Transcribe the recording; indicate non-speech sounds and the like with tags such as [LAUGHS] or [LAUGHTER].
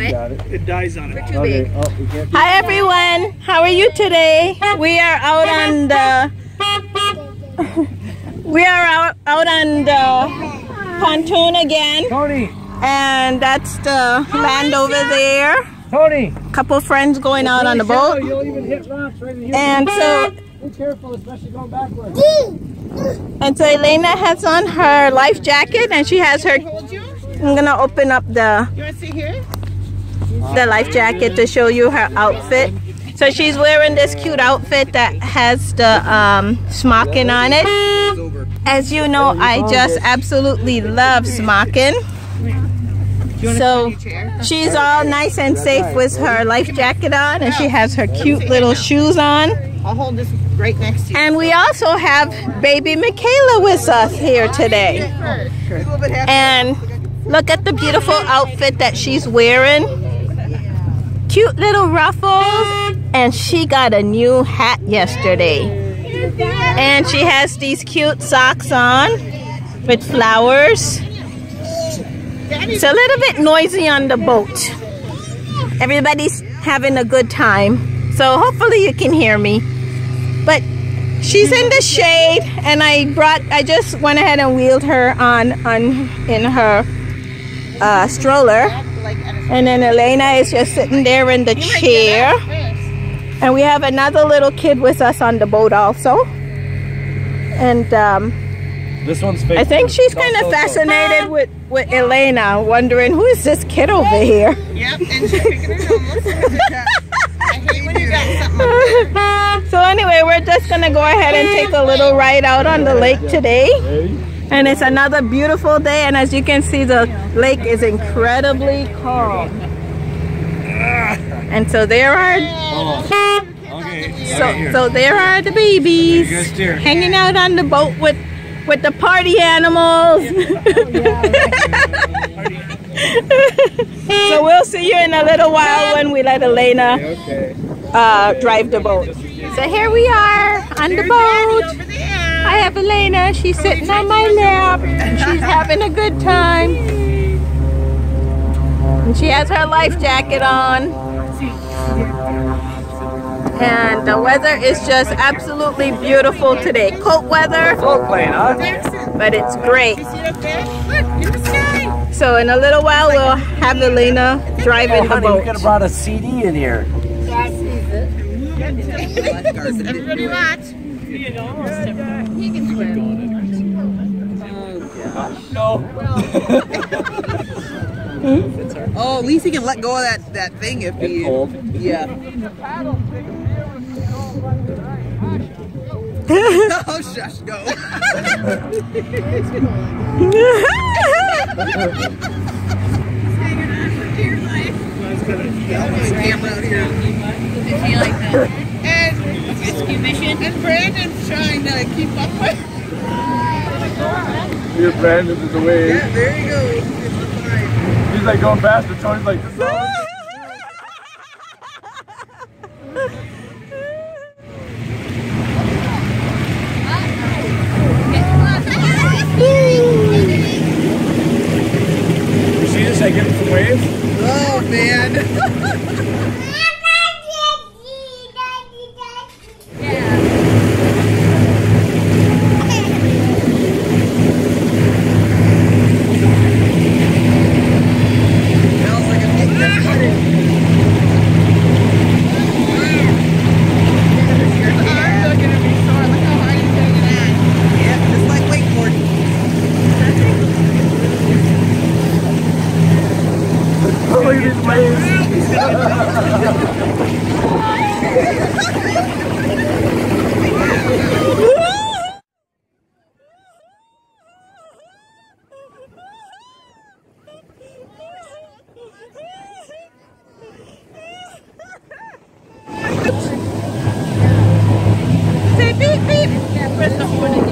It dies on it. Too big. Oh, Hi everyone. How are you today? We are out on the uh, [LAUGHS] We are out out on the uh, pontoon again Tony, and that's the land over there. Tony. Couple friends going out on the boat. You'll even hit rocks right. And so Be careful, especially going backwards. and so Elayna has on her life jacket and she has her I'm gonna open up the You want to see here? The life jacket to show you her outfit. So she's wearing this cute outfit that has the um, smocking on it. As you know, I just absolutely love smocking. So she's all nice and safe with her life jacket on and she has her cute little shoes on. I'll hold this right next to you. And we also have baby Michaela with us here today. A little bit happy. And look at the beautiful outfit that she's wearing. Cute little ruffles. And she got a new hat yesterday. And she has these cute socks on with flowers. It's a little bit noisy on the boat. Everybody's having a good time. So hopefully you can hear me. But she's in the shade and I brought I just went ahead and wheeled her on on in her uh, stroller. And then Elayna is just sitting there in the chair. And we have another little kid with us on the boat also. And um, This one's I think she's kind of fascinated with, with Elayna, wondering who is this kid over here? Yep, and she's picking her nose. [LAUGHS] I hate when you got something. so anyway, we're just gonna go ahead and take a little ride out on the lake today. And it's another beautiful day, and as you can see, the lake is incredibly calm. And so there are Okay. so so there are the babies Here you go, steer. hanging out on the boat with with the party animals. [LAUGHS] so we'll see you in a little while when we let Elayna uh, drive the boat. So here we are on the boat. Over there. I have Elayna. She's sitting on my lap and she's having a good time. And she has her life jacket on. And the weather is just absolutely beautiful today. Cold weather, Float plane, but it's great. See it up there? Look, in the sky. So in a little while, we'll have Elayna driving the Honey, we could boat. have brought a CD in here. [LAUGHS] Everybody watch. He can swim. Oh, [LAUGHS] oh, at least he can let go of that, that thing if he. cold. Yeah. [LAUGHS] oh, shush, go. camera out here. And, Rescue mission. and Brandon's trying to keep up with. Your Brandon is away. Yeah, there you go. It's fine. He's like going faster. Tony's like, this is [LAUGHS] You see this? I give him some waves. Oh, man. [LAUGHS] breathing waves. Say beep beep. Yeah,